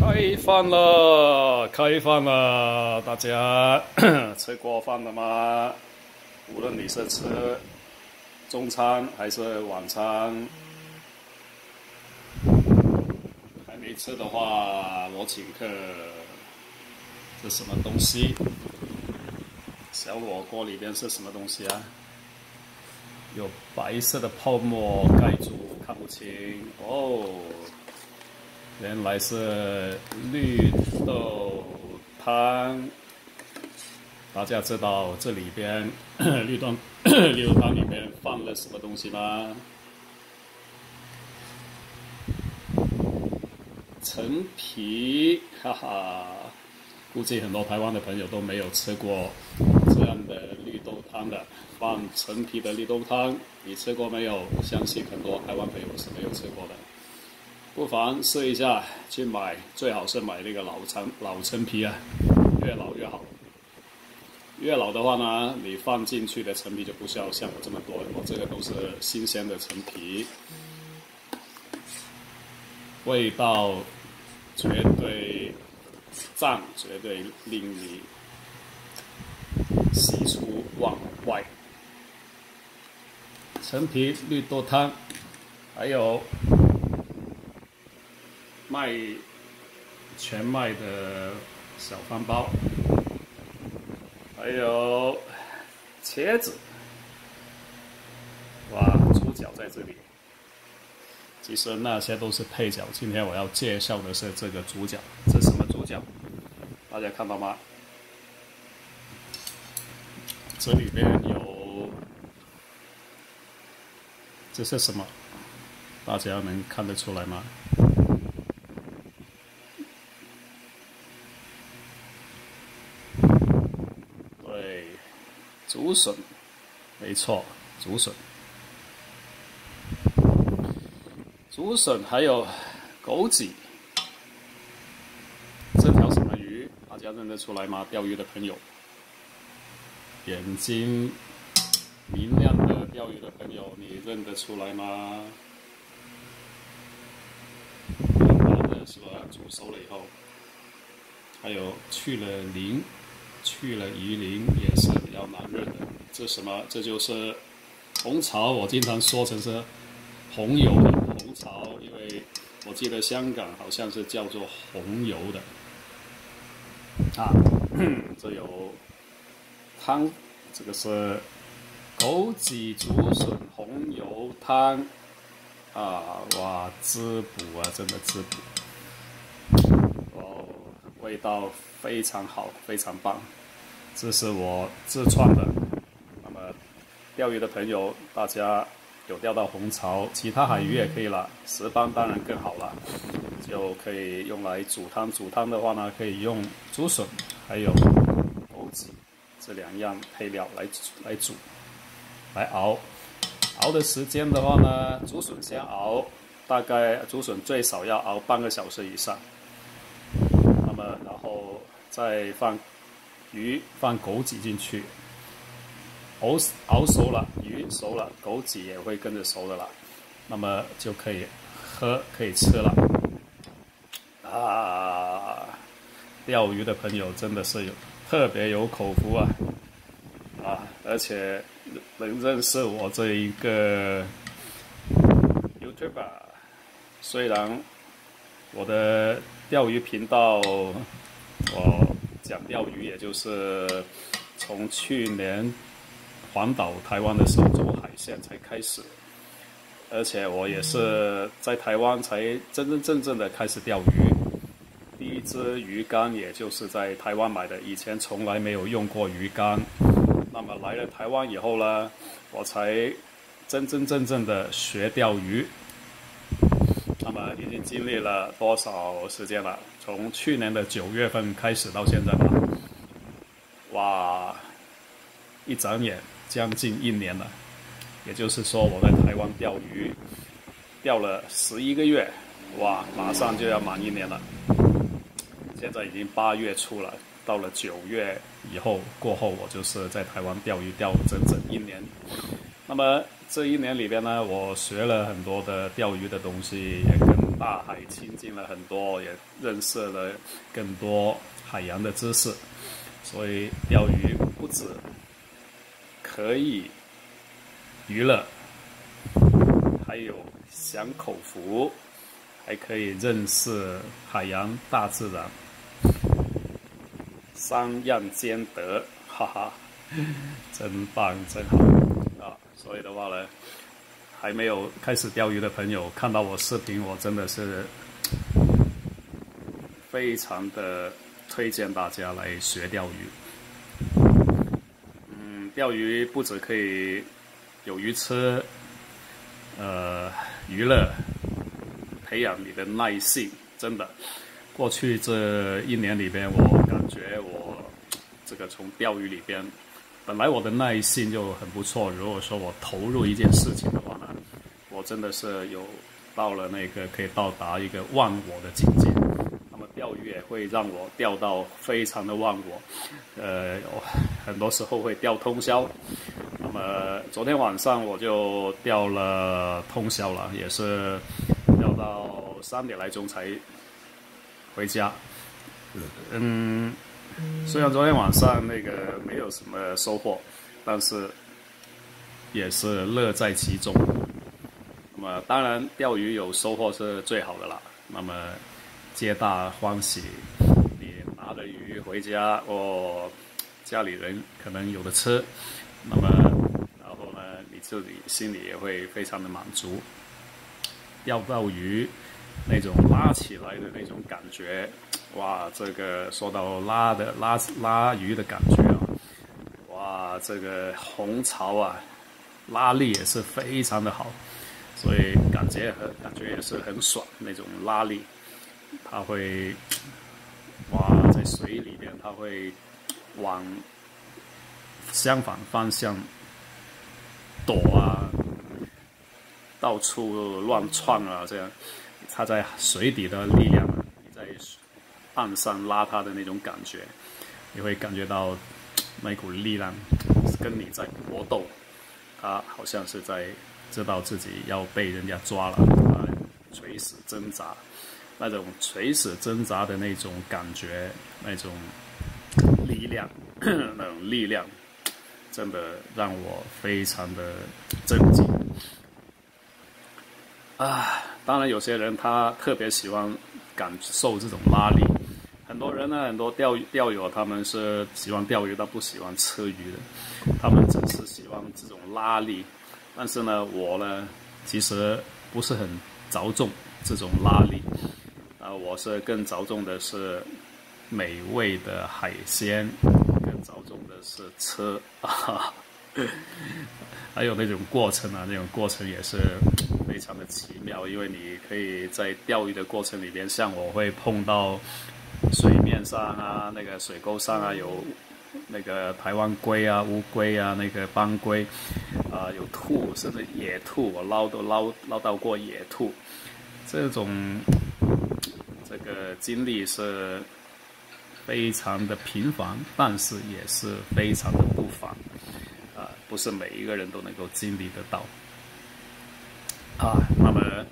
开饭了，开饭了！大家 吃过饭了吗？无论你是吃中餐还是晚餐，还没吃的话，我请客。这什么东西？小火锅里边是什么东西啊？有白色的泡沫盖住，看不清哦。原来是绿豆汤，大家知道这里边 绿豆 绿豆汤里面放了什么东西吗？陈皮，哈哈，估计很多台湾的朋友都没有吃过这样的绿豆汤的，放陈皮的绿豆汤，你吃过没有？相信很多台湾朋友是没有吃过的。不妨试一下去买，最好是买那个老陈老陈皮啊，越老越好。越老的话呢，你放进去的陈皮就不需要像我这么多，我这个都是新鲜的陈皮，味道绝对赞，绝对令你喜出望外。陈皮绿豆汤，还有。卖全麦的小饭包，还有茄子，哇，猪脚在这里。其实那些都是配角，今天我要介绍的是这个主角。这是什么主角？大家看到吗？这里边有，这是什么？大家能看得出来吗？竹笋，没错，竹笋。竹笋还有枸杞。这条什么鱼？大家认得出来吗？钓鱼的朋友，眼睛明亮的钓鱼的朋友，你认得出来吗？是吧？煮熟了以后，还有去了鳞。去了榆林也是比较难认的，这什么？这就是红潮，我经常说成是红油的红潮，因为我记得香港好像是叫做红油的。啊，这有汤，这个是枸杞竹笋红油汤。啊，哇，滋补啊，真的滋补。哦，味道。非常好，非常棒，这是我自创的。那么，钓鱼的朋友，大家有钓到红潮，其他海鱼也可以了，石斑当然更好了，就可以用来煮汤。煮汤的话呢，可以用竹笋还有枸杞这两样配料来来煮，来熬。熬的时间的话呢，竹笋先熬，大概竹笋最少要熬半个小时以上。那么，然后。再放鱼，放枸杞进去，熬熬熟了，鱼熟了，枸杞也会跟着熟的了，那么就可以喝，可以吃了。啊，钓鱼的朋友真的是有特别有口福啊！啊，而且能认识我这一个 YouTuber，虽然我的钓鱼频道。我讲钓鱼，也就是从去年环岛台湾的时候走海线才开始，而且我也是在台湾才真真正正的开始钓鱼。第一支鱼竿也就是在台湾买的，以前从来没有用过鱼竿。那么来了台湾以后呢，我才真真正正的学钓鱼。那么已经经历了多少时间了？从去年的九月份开始到现在吧，哇，一转眼将近一年了。也就是说，我在台湾钓鱼钓了十一个月，哇，马上就要满一年了。现在已经八月初了，到了九月以后过后，我就是在台湾钓鱼钓整整一年。那么这一年里边呢，我学了很多的钓鱼的东西，也跟。大海亲近了很多，也认识了更多海洋的知识。所以钓鱼不止可以娱乐，还有享口福，还可以认识海洋大自然，三样兼得，哈哈，真棒，真好！所以的话呢。还没有开始钓鱼的朋友，看到我视频，我真的是非常的推荐大家来学钓鱼。嗯，钓鱼不止可以有鱼吃，呃，娱乐，培养你的耐性，真的。过去这一年里边，我感觉我这个从钓鱼里边。本来我的耐性就很不错，如果说我投入一件事情的话呢，我真的是有到了那个可以到达一个忘我的境界。那么钓鱼也会让我钓到非常的忘我，呃，很多时候会钓通宵。那么昨天晚上我就钓了通宵了，也是钓到三点来钟才回家。嗯。虽然昨天晚上那个没有什么收获，但是也是乐在其中。那么当然钓鱼有收获是最好的了。那么皆大欢喜，你拿着鱼回家，哦，家里人可能有的吃。那么然后呢，你自己心里也会非常的满足。钓到鱼那种拉起来的那种感觉。哇，这个说到拉的拉拉鱼的感觉啊，哇，这个红潮啊，拉力也是非常的好，所以感觉很感觉也是很爽那种拉力，它会哇在水里边，它会往相反方向躲啊，到处乱窜啊，这样它在水底的力量，岸上拉它的那种感觉，你会感觉到那股力量跟你在搏斗，他好像是在知道自己要被人家抓了，啊，垂死挣扎，那种垂死挣扎的那种感觉，那种力量，那种力量，真的让我非常的震惊。啊，当然有些人他特别喜欢感受这种拉力。很多人呢，很多钓鱼钓友，他们是喜欢钓鱼，但不喜欢吃鱼的，他们只是喜欢这种拉力。但是呢，我呢，其实不是很着重这种拉力，啊，我是更着重的是美味的海鲜，更着重的是吃，还有那种过程啊，那种过程也是非常的奇妙，因为你可以在钓鱼的过程里边，像我会碰到。水面上啊，那个水沟上啊，有那个台湾龟啊、乌龟啊、那个斑龟，啊，有兔，甚至野兔，我捞都捞捞到过野兔。这种这个经历是非常的频繁，但是也是非常的不凡，啊，不是每一个人都能够经历得到。啊，那么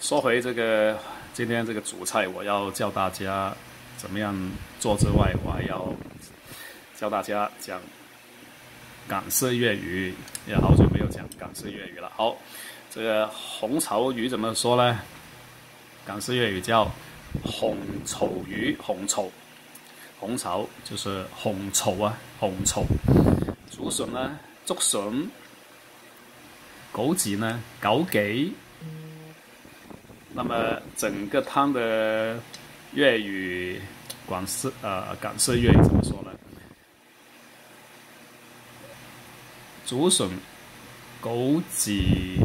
说回这个。今天这个主菜，我要教大家怎么样做之外，我还要教大家讲港式粤语，也好久没有讲港式粤语了。好，这个红潮鱼怎么说呢？港式粤语叫红草鱼，红草，红潮就是红草啊，红草。竹笋呢，竹笋。枸杞呢，枸杞。那么整个汤的粤语广式呃港式粤语怎么说呢？竹笋枸杞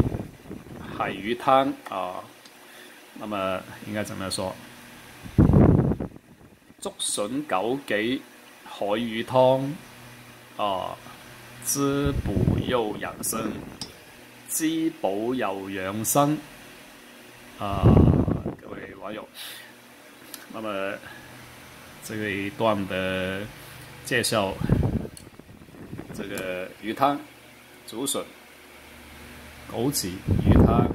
海鱼汤啊，那么应该怎么说？竹笋枸杞海鱼汤啊，滋补又养生，滋补又养生。啊，各位网友，那么这个一段的介绍，这个鱼汤、竹笋、枸杞鱼汤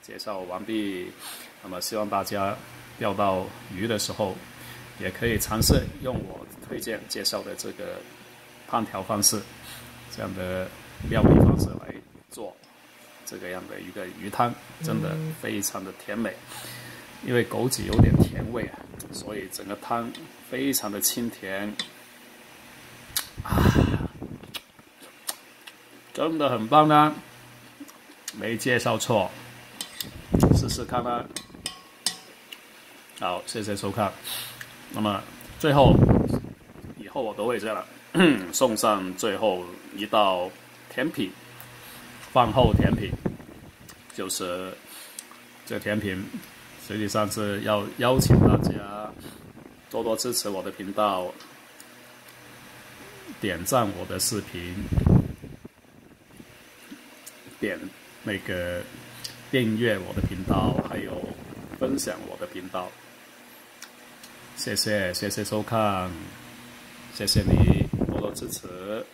介绍完毕。那么希望大家钓到鱼的时候，也可以尝试用我推荐介绍的这个烹调方式，这样的料理方式来做这个样的一个鱼汤，真的非常的甜美。因为枸杞有点甜味啊，所以整个汤非常的清甜啊，真的很棒啊！没介绍错，试试看啊！好，谢谢收看。那么最后，以后我都会这样 送上最后一道甜品，饭后甜品，就是这甜品。实际上是要邀请大家多多支持我的频道，点赞我的视频，点那个订阅我的频道，还有分享我的频道。谢谢，谢谢收看，谢谢你多多支持。